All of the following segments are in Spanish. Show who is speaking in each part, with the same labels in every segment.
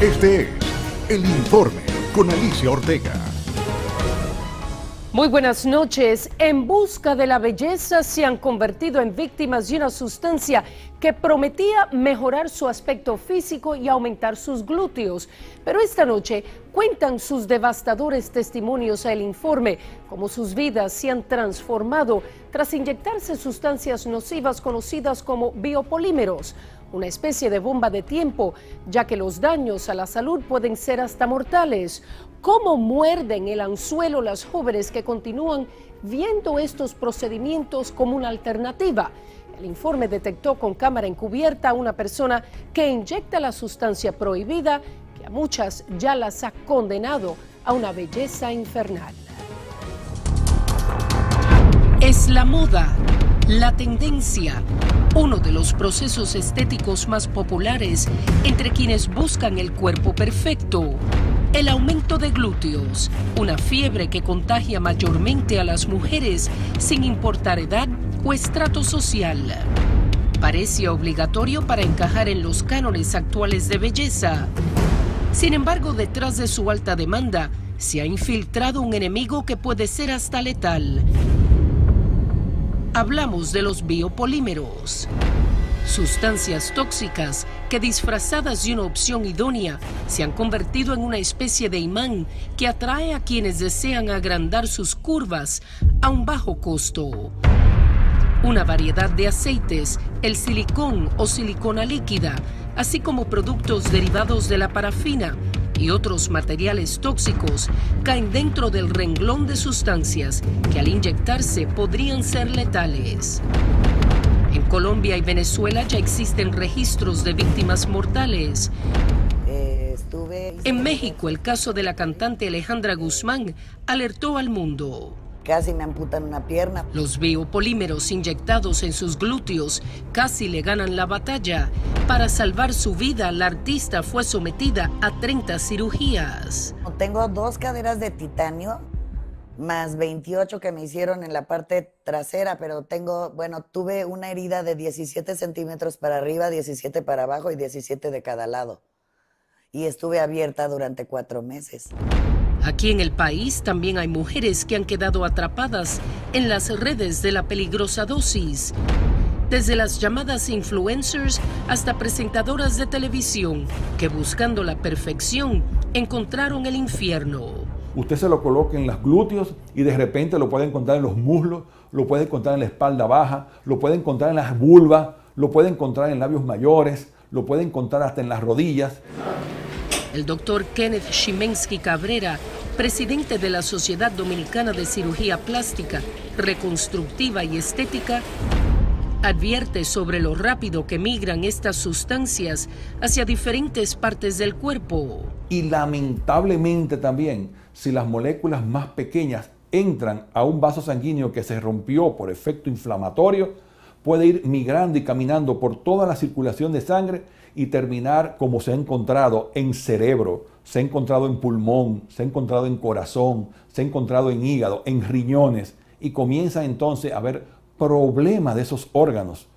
Speaker 1: Este es El Informe con Alicia Ortega.
Speaker 2: Muy buenas noches. En busca de la belleza se han convertido en víctimas de una sustancia que prometía mejorar su aspecto físico y aumentar sus glúteos. Pero esta noche cuentan sus devastadores testimonios al informe, cómo sus vidas se han transformado tras inyectarse sustancias nocivas conocidas como biopolímeros una especie de bomba de tiempo, ya que los daños a la salud pueden ser hasta mortales. ¿Cómo muerden el anzuelo las jóvenes que continúan viendo estos procedimientos como una alternativa? El informe detectó con cámara encubierta a una persona que inyecta la sustancia prohibida que a muchas ya las ha condenado a una belleza infernal. Es la moda la tendencia, uno de los procesos estéticos más populares entre quienes buscan el cuerpo perfecto. El aumento de glúteos, una fiebre que contagia mayormente a las mujeres sin importar edad o estrato social. Parece obligatorio para encajar en los cánones actuales de belleza. Sin embargo, detrás de su alta demanda, se ha infiltrado un enemigo que puede ser hasta letal, hablamos de los biopolímeros. Sustancias tóxicas que disfrazadas de una opción idónea se han convertido en una especie de imán que atrae a quienes desean agrandar sus curvas a un bajo costo. Una variedad de aceites, el silicón o silicona líquida, así como productos derivados de la parafina, y otros materiales tóxicos caen dentro del renglón de sustancias que al inyectarse podrían ser letales. En Colombia y Venezuela ya existen registros de víctimas mortales. En México, el caso de la cantante Alejandra Guzmán alertó al mundo
Speaker 3: casi me amputan una pierna.
Speaker 2: Los biopolímeros inyectados en sus glúteos casi le ganan la batalla. Para salvar su vida, la artista fue sometida a 30 cirugías.
Speaker 3: Tengo dos caderas de titanio, más 28 que me hicieron en la parte trasera, pero tengo, bueno, tuve una herida de 17 centímetros para arriba, 17 para abajo y 17 de cada lado. Y estuve abierta durante cuatro meses.
Speaker 2: Aquí en el país también hay mujeres que han quedado atrapadas en las redes de la peligrosa dosis. Desde las llamadas influencers hasta presentadoras de televisión que buscando la perfección encontraron el infierno.
Speaker 4: Usted se lo coloca en los glúteos y de repente lo puede encontrar en los muslos, lo puede encontrar en la espalda baja, lo puede encontrar en las vulvas, lo puede encontrar en labios mayores, lo puede encontrar hasta en las rodillas.
Speaker 2: El doctor Kenneth Shimensky Cabrera, presidente de la Sociedad Dominicana de Cirugía Plástica, Reconstructiva y Estética, advierte sobre lo rápido que migran estas sustancias hacia diferentes partes del cuerpo.
Speaker 4: Y lamentablemente también, si las moléculas más pequeñas entran a un vaso sanguíneo que se rompió por efecto inflamatorio, puede ir migrando y caminando por toda la circulación de sangre y terminar como se ha encontrado en cerebro, se ha encontrado en pulmón, se ha encontrado en corazón, se ha encontrado en hígado, en riñones y comienza entonces a haber problemas de esos órganos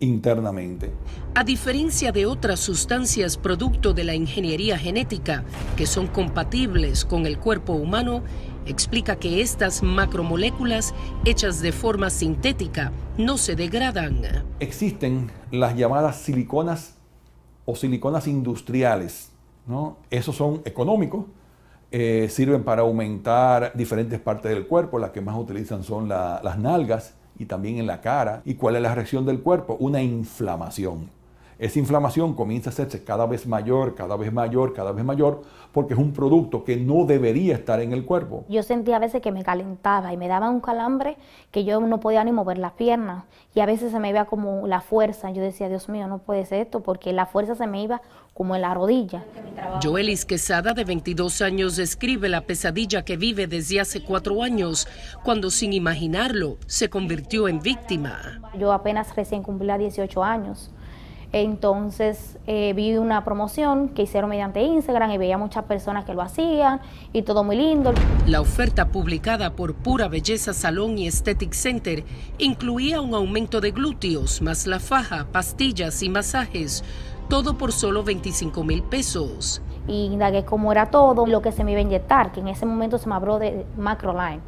Speaker 4: internamente.
Speaker 2: A diferencia de otras sustancias producto de la ingeniería genética que son compatibles con el cuerpo humano, explica que estas macromoléculas hechas de forma sintética no se degradan.
Speaker 4: Existen las llamadas siliconas o siliconas industriales. ¿no? Esos son económicos, eh, sirven para aumentar diferentes partes del cuerpo, las que más utilizan son las nalgas y también en la cara. ¿Y cuál es la reacción del cuerpo? Una inflamación. Esa inflamación comienza a hacerse cada vez mayor, cada vez mayor, cada vez mayor, porque es un producto que no debería estar en el cuerpo.
Speaker 5: Yo sentía a veces que me calentaba y me daba un calambre que yo no podía ni mover las piernas y a veces se me iba como la fuerza. Yo decía, Dios mío, no puede ser esto porque la fuerza se me iba como en la rodilla.
Speaker 2: Joelis Quesada, de 22 años, describe la pesadilla que vive desde hace cuatro años, cuando sin imaginarlo se convirtió en víctima.
Speaker 5: Yo apenas recién cumplí 18 años. Entonces eh, vi una promoción que hicieron mediante Instagram y veía muchas personas que lo hacían y todo muy lindo.
Speaker 2: La oferta publicada por Pura Belleza Salón y Aesthetic Center incluía un aumento de glúteos, más la faja, pastillas y masajes, todo por solo 25 mil pesos.
Speaker 5: Y indagué cómo era todo, lo que se me iba a inyectar, que en ese momento se me habló de Macroline.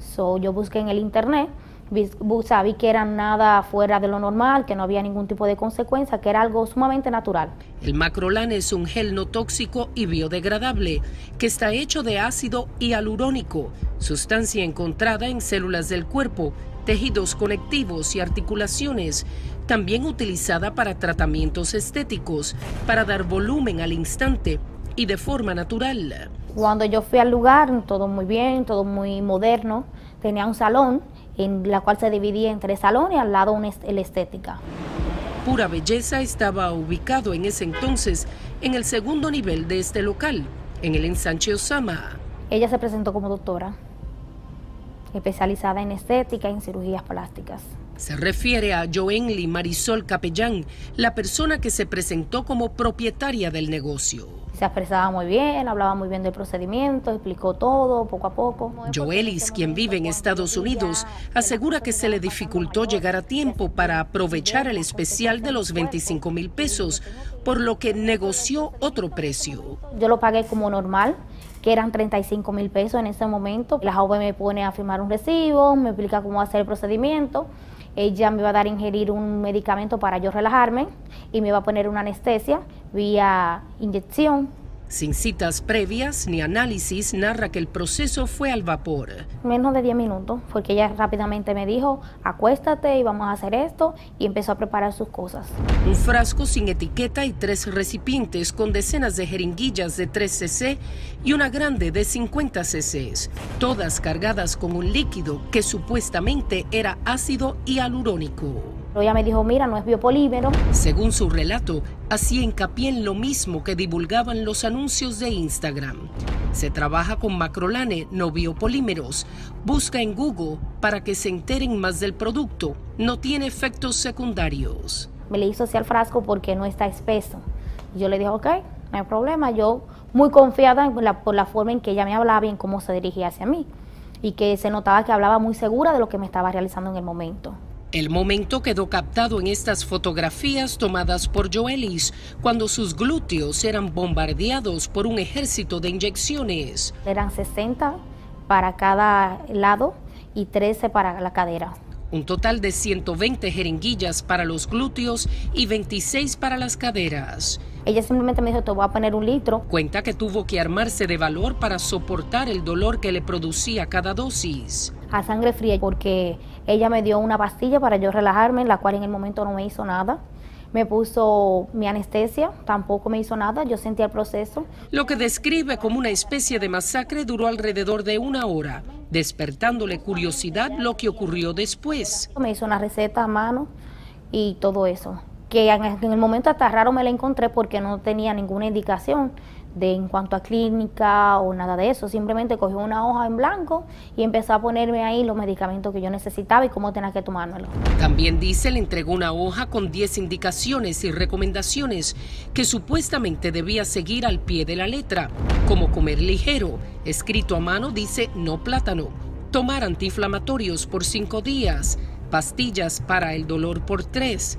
Speaker 5: So, yo busqué en el internet, vi que era nada fuera de lo normal, que no había ningún tipo de consecuencia, que era algo sumamente natural.
Speaker 2: El Macrolan es un gel no tóxico y biodegradable que está hecho de ácido hialurónico, sustancia encontrada en células del cuerpo, tejidos conectivos y articulaciones, también utilizada para tratamientos estéticos, para dar volumen al instante y de forma natural.
Speaker 5: Cuando yo fui al lugar, todo muy bien, todo muy moderno, tenía un salón en la cual se dividía en tres salones y al lado una la estética.
Speaker 2: Pura Belleza estaba ubicado en ese entonces en el segundo nivel de este local, en el ensanche Osama.
Speaker 5: Ella se presentó como doctora, especializada en estética y en cirugías plásticas.
Speaker 2: Se refiere a Joenly Marisol Capellán, la persona que se presentó como propietaria del negocio
Speaker 5: se expresaba muy bien, hablaba muy bien del procedimiento, explicó todo poco a poco.
Speaker 2: Joelis, quien vive en Estados Unidos, asegura que se le dificultó llegar a tiempo para aprovechar el especial de los 25 mil pesos, por lo que negoció otro precio.
Speaker 5: Yo lo pagué como normal que eran 35 mil pesos en ese momento. La joven me pone a firmar un recibo, me explica cómo hacer el procedimiento. Ella me va a dar a ingerir un medicamento para yo relajarme y me va a poner una anestesia vía inyección
Speaker 2: sin citas previas ni análisis, narra que el proceso fue al vapor.
Speaker 5: Menos de 10 minutos, porque ella rápidamente me dijo, acuéstate y vamos a hacer esto, y empezó a preparar sus cosas.
Speaker 2: Un frasco sin etiqueta y tres recipientes con decenas de jeringuillas de 3 cc y una grande de 50 cc, todas cargadas con un líquido que supuestamente era ácido hialurónico.
Speaker 5: Ella me dijo, mira, no es biopolímero.
Speaker 2: Según su relato, hacía hincapié en lo mismo que divulgaban los anuncios de Instagram. Se trabaja con macrolane, no biopolímeros. Busca en Google para que se enteren más del producto. No tiene efectos secundarios.
Speaker 5: Me le hizo hacia el frasco porque no está espeso. Yo le dije, ok, no hay problema. Yo muy confiada por la forma en que ella me hablaba y en cómo se dirigía hacia mí. Y que se notaba que hablaba muy segura de lo que me estaba realizando en el momento.
Speaker 2: El momento quedó captado en estas fotografías tomadas por Joelis cuando sus glúteos eran bombardeados por un ejército de inyecciones.
Speaker 5: Eran 60 para cada lado y 13 para la cadera.
Speaker 2: Un total de 120 jeringuillas para los glúteos y 26 para las caderas.
Speaker 5: Ella simplemente me dijo, te voy a poner un litro.
Speaker 2: Cuenta que tuvo que armarse de valor para soportar el dolor que le producía cada dosis.
Speaker 5: A sangre fría porque ella me dio una pastilla para yo relajarme, la cual en el momento no me hizo nada. Me puso mi anestesia, tampoco me hizo nada, yo sentía el proceso.
Speaker 2: Lo que describe como una especie de masacre duró alrededor de una hora, despertándole curiosidad lo que ocurrió después.
Speaker 5: Me hizo una receta a mano y todo eso, que en el momento hasta raro me la encontré porque no tenía ninguna indicación de en cuanto a clínica o nada de eso. Simplemente cogió una hoja en blanco y empezó a ponerme ahí los medicamentos que yo necesitaba y cómo tenía que tomármelo.
Speaker 2: También dice, le entregó una hoja con 10 indicaciones y recomendaciones que supuestamente debía seguir al pie de la letra, como comer ligero, escrito a mano dice no plátano, tomar antiinflamatorios por 5 días, pastillas para el dolor por 3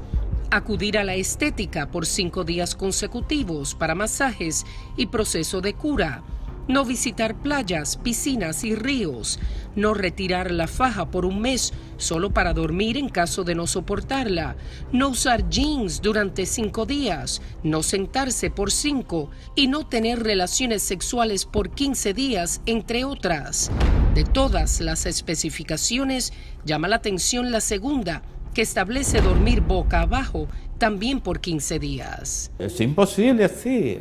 Speaker 2: acudir a la estética por cinco días consecutivos para masajes y proceso de cura, no visitar playas, piscinas y ríos, no retirar la faja por un mes solo para dormir en caso de no soportarla, no usar jeans durante cinco días, no sentarse por cinco y no tener relaciones sexuales por 15 días, entre otras. De todas las especificaciones, llama la atención la segunda, que establece dormir boca abajo también por 15 días.
Speaker 6: Es imposible así.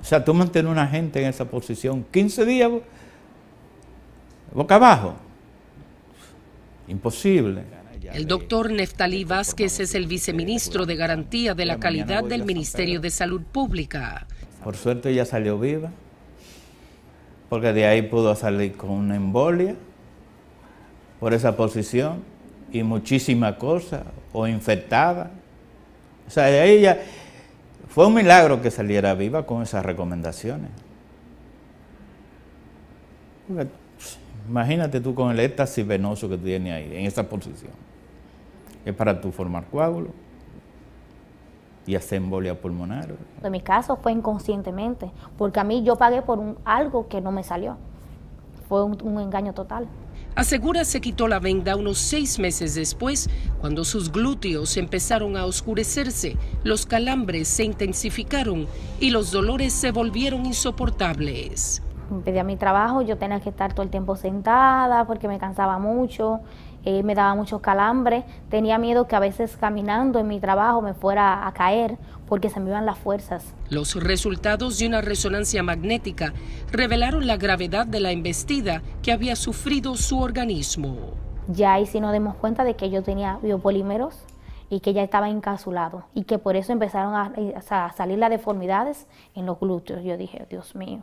Speaker 6: O sea, tú mantienes a una gente en esa posición 15 días boca abajo. Imposible.
Speaker 2: El doctor Neftalí Vázquez es el viceministro de Garantía de la Calidad del Ministerio de Salud Pública.
Speaker 6: Por suerte ella salió viva, porque de ahí pudo salir con una embolia por esa posición y muchísimas cosas, o infectada. O sea, ella fue un milagro que saliera viva con esas recomendaciones. Imagínate tú con el éxtasis venoso que tiene ahí, en esa posición. Es para tú formar coágulo. y hasta embolia pulmonar.
Speaker 5: En mi caso fue inconscientemente, porque a mí yo pagué por un, algo que no me salió. Fue un engaño total.
Speaker 2: Asegura se quitó la venda unos seis meses después, cuando sus glúteos empezaron a oscurecerse, los calambres se intensificaron y los dolores se volvieron insoportables.
Speaker 5: Pedía mi trabajo, yo tenía que estar todo el tiempo sentada porque me cansaba mucho, eh, me daba mucho calambre, tenía miedo que a veces caminando en mi trabajo me fuera a caer porque se me iban las fuerzas.
Speaker 2: Los resultados de una resonancia magnética revelaron la gravedad de la embestida que había sufrido su organismo.
Speaker 5: Ya ahí sí nos dimos cuenta de que yo tenía biopolímeros y que ya estaba encapsulado y que por eso empezaron a, a salir las deformidades en los glúteos. Yo dije, Dios mío.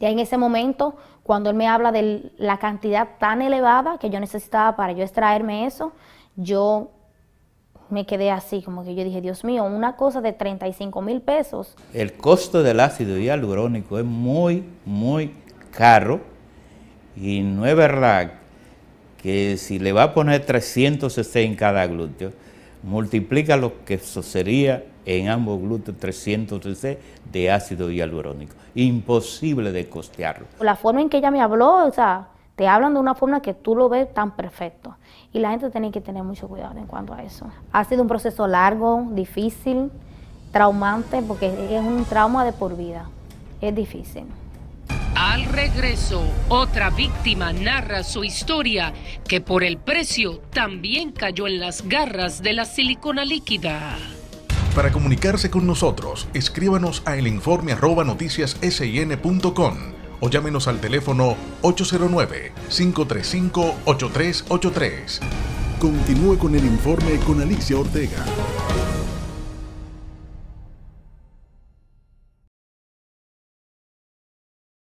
Speaker 5: Ya en ese momento, cuando él me habla de la cantidad tan elevada que yo necesitaba para yo extraerme eso, yo me quedé así, como que yo dije, Dios mío, una cosa de 35 mil pesos.
Speaker 6: El costo del ácido hialurónico es muy, muy caro y no es verdad que si le va a poner 300 cc en cada glúteo, multiplica lo que eso sería en ambos glúteos 300 cc de ácido hialurónico. Imposible de costearlo.
Speaker 5: La forma en que ella me habló, o sea, te hablan de una forma que tú lo ves tan perfecto. Y la gente tiene que tener mucho cuidado en cuanto a eso. Ha sido un proceso largo, difícil, traumante, porque es un trauma de por vida. Es difícil.
Speaker 2: Al regreso, otra víctima narra su historia, que por el precio también cayó en las garras de la silicona líquida.
Speaker 1: Para comunicarse con nosotros, escríbanos a elinforme@noticiassin.com o llámenos al teléfono 809-535-8383. Continúe con el informe con Alicia Ortega.